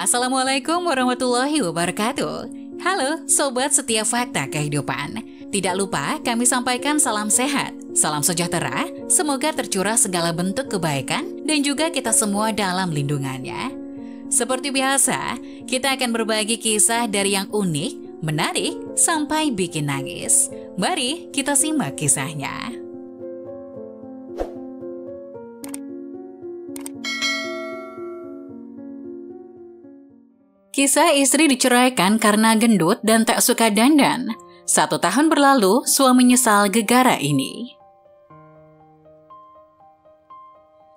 Assalamualaikum warahmatullahi wabarakatuh. Halo Sobat Setiap Fakta Kehidupan. Tidak lupa kami sampaikan salam sehat, salam sejahtera, semoga tercurah segala bentuk kebaikan dan juga kita semua dalam lindungannya. Seperti biasa, kita akan berbagi kisah dari yang unik, menarik, sampai bikin nangis. Mari kita simak kisahnya. Kisah istri diceraikan karena gendut dan tak suka dandan. Satu tahun berlalu, suami menyesal gegara ini.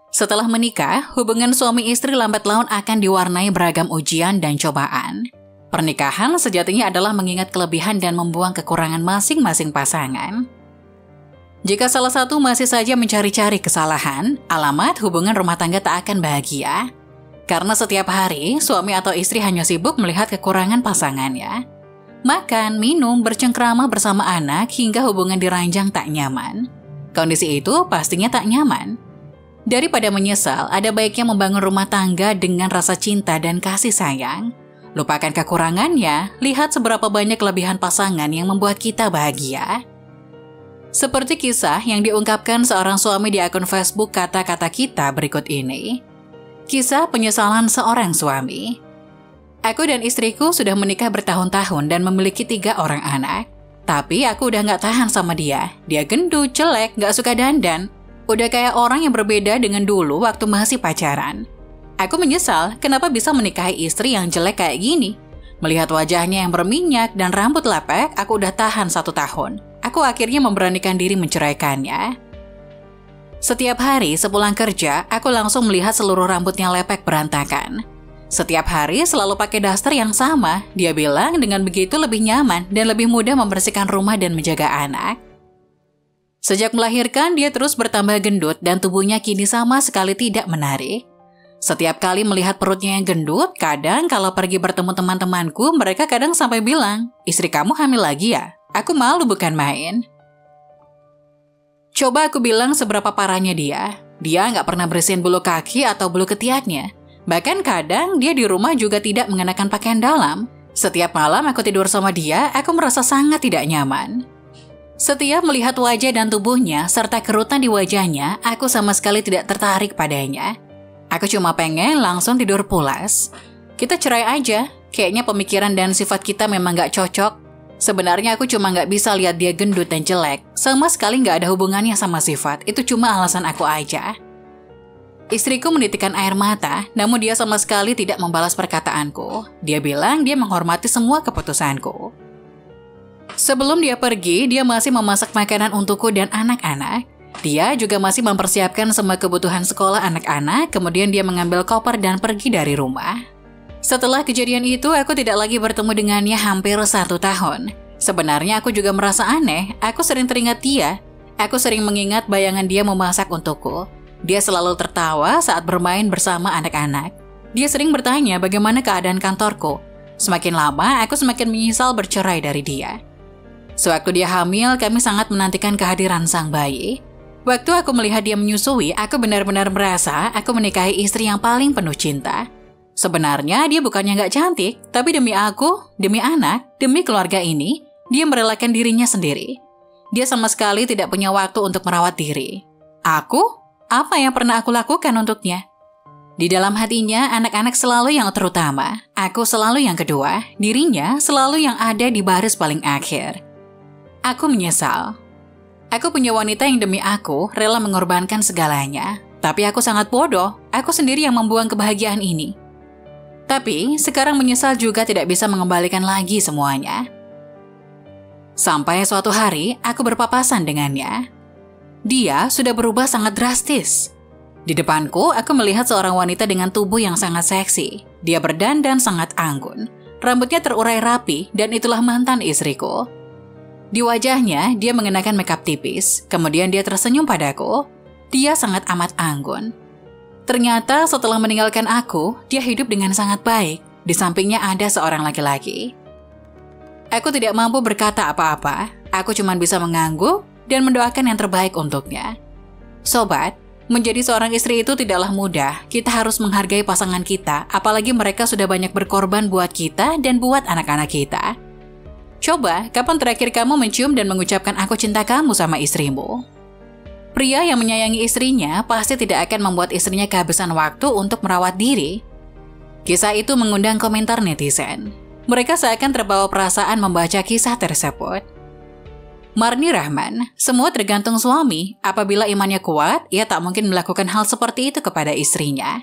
Setelah menikah, hubungan suami istri lambat laun akan diwarnai beragam ujian dan cobaan. Pernikahan sejatinya adalah mengingat kelebihan dan membuang kekurangan masing-masing pasangan. Jika salah satu masih saja mencari-cari kesalahan, alamat hubungan rumah tangga tak akan bahagia. Karena setiap hari, suami atau istri hanya sibuk melihat kekurangan pasangannya. Makan, minum, bercengkrama bersama anak hingga hubungan diranjang tak nyaman. Kondisi itu pastinya tak nyaman. Daripada menyesal, ada baiknya membangun rumah tangga dengan rasa cinta dan kasih sayang. Lupakan kekurangannya, lihat seberapa banyak kelebihan pasangan yang membuat kita bahagia. Seperti kisah yang diungkapkan seorang suami di akun Facebook kata-kata kita berikut ini. Kisah penyesalan seorang suami. Aku dan istriku sudah menikah bertahun-tahun dan memiliki tiga orang anak. Tapi aku udah gak tahan sama dia. Dia gendut, jelek, gak suka dandan. Udah kayak orang yang berbeda dengan dulu waktu masih pacaran. Aku menyesal kenapa bisa menikahi istri yang jelek kayak gini. Melihat wajahnya yang berminyak dan rambut lepek, aku udah tahan satu tahun. Aku akhirnya memberanikan diri menceraikannya. Setiap hari sepulang kerja, aku langsung melihat seluruh rambutnya lepek berantakan. Setiap hari selalu pakai daster yang sama, dia bilang dengan begitu lebih nyaman dan lebih mudah membersihkan rumah dan menjaga anak. Sejak melahirkan, dia terus bertambah gendut dan tubuhnya kini sama sekali tidak menarik. Setiap kali melihat perutnya yang gendut, kadang kalau pergi bertemu teman-temanku, mereka kadang sampai bilang, istri kamu hamil lagi ya? Aku malu bukan main. Coba aku bilang seberapa parahnya dia. Dia nggak pernah bersihin bulu kaki atau bulu ketiaknya. Bahkan kadang dia di rumah juga tidak mengenakan pakaian dalam. Setiap malam aku tidur sama dia, aku merasa sangat tidak nyaman. Setiap melihat wajah dan tubuhnya, serta kerutan di wajahnya, aku sama sekali tidak tertarik padanya. Aku cuma pengen langsung tidur pulas. Kita cerai aja, kayaknya pemikiran dan sifat kita memang gak cocok. Sebenarnya aku cuma nggak bisa lihat dia gendut dan jelek. Sama sekali nggak ada hubungannya sama sifat. Itu cuma alasan aku aja. Istriku menitikan air mata, namun dia sama sekali tidak membalas perkataanku. Dia bilang dia menghormati semua keputusanku. Sebelum dia pergi, dia masih memasak makanan untukku dan anak-anak. Dia juga masih mempersiapkan semua kebutuhan sekolah anak-anak, kemudian dia mengambil koper dan pergi dari rumah. Setelah kejadian itu, aku tidak lagi bertemu dengannya hampir satu tahun. Sebenarnya aku juga merasa aneh, aku sering teringat dia. Aku sering mengingat bayangan dia memasak untukku. Dia selalu tertawa saat bermain bersama anak-anak. Dia sering bertanya bagaimana keadaan kantorku. Semakin lama, aku semakin menyesal bercerai dari dia. Sewaktu dia hamil, kami sangat menantikan kehadiran sang bayi. Waktu aku melihat dia menyusui, aku benar-benar merasa aku menikahi istri yang paling penuh cinta. Sebenarnya dia bukannya nggak cantik, tapi demi aku, demi anak, demi keluarga ini, dia merelakan dirinya sendiri. Dia sama sekali tidak punya waktu untuk merawat diri. Aku? Apa yang pernah aku lakukan untuknya? Di dalam hatinya, anak-anak selalu yang terutama. Aku selalu yang kedua, dirinya selalu yang ada di baris paling akhir. Aku menyesal. Aku punya wanita yang demi aku rela mengorbankan segalanya. Tapi aku sangat bodoh, aku sendiri yang membuang kebahagiaan ini. Tapi sekarang menyesal juga tidak bisa mengembalikan lagi semuanya. Sampai suatu hari aku berpapasan dengannya. Dia sudah berubah sangat drastis. Di depanku, aku melihat seorang wanita dengan tubuh yang sangat seksi. Dia berdandan sangat anggun. Rambutnya terurai rapi dan itulah mantan istriku. Di wajahnya, dia mengenakan makeup tipis. Kemudian dia tersenyum padaku. Dia sangat amat anggun. Ternyata setelah meninggalkan aku, dia hidup dengan sangat baik. Di sampingnya ada seorang laki-laki. Aku tidak mampu berkata apa-apa. Aku cuma bisa mengangguk dan mendoakan yang terbaik untuknya. Sobat, Menjadi seorang istri itu tidaklah mudah. Kita harus menghargai pasangan kita, apalagi mereka sudah banyak berkorban buat kita dan buat anak-anak kita. Coba, kapan terakhir kamu mencium dan mengucapkan aku cinta kamu sama istrimu? Pria yang menyayangi istrinya pasti tidak akan membuat istrinya kehabisan waktu untuk merawat diri. Kisah itu mengundang komentar netizen. Mereka seakan terbawa perasaan membaca kisah tersebut. Marni Rahman, semua tergantung suami. Apabila imannya kuat, ia tak mungkin melakukan hal seperti itu kepada istrinya.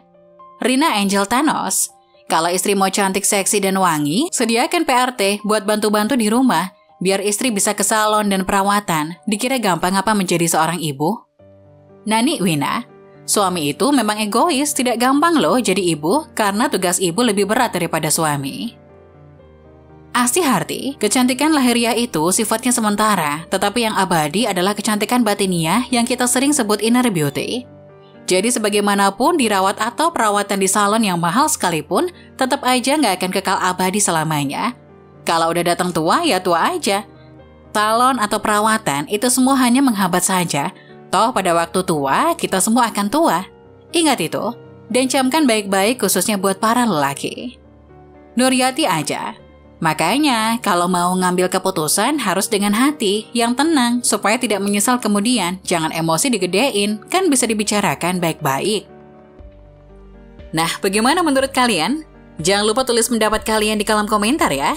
Rina Angel Thanos, kalau istri mau cantik, seksi, dan wangi, sediakan PRT buat bantu-bantu di rumah, biar istri bisa ke salon dan perawatan. Dikira gampang apa menjadi seorang ibu? Nani Wina, suami itu memang egois, tidak gampang loh jadi ibu, karena tugas ibu lebih berat daripada suami. Asti Harti, kecantikan lahiriah itu sifatnya sementara, tetapi yang abadi adalah kecantikan batiniah yang kita sering sebut inner beauty. Jadi sebagaimanapun dirawat atau perawatan di salon yang mahal sekalipun, tetap aja nggak akan kekal abadi selamanya. Kalau udah datang tua, ya tua aja. Salon atau perawatan itu semua hanya menghambat saja. Toh pada waktu tua, kita semua akan tua. Ingat itu, dan camkan baik-baik khususnya buat para lelaki. Nuryati aja, Makanya, kalau mau ngambil keputusan harus dengan hati yang tenang supaya tidak menyesal kemudian. Jangan emosi digedein, kan bisa dibicarakan baik-baik. Nah, bagaimana menurut kalian? Jangan lupa tulis pendapat kalian di kolom komentar ya.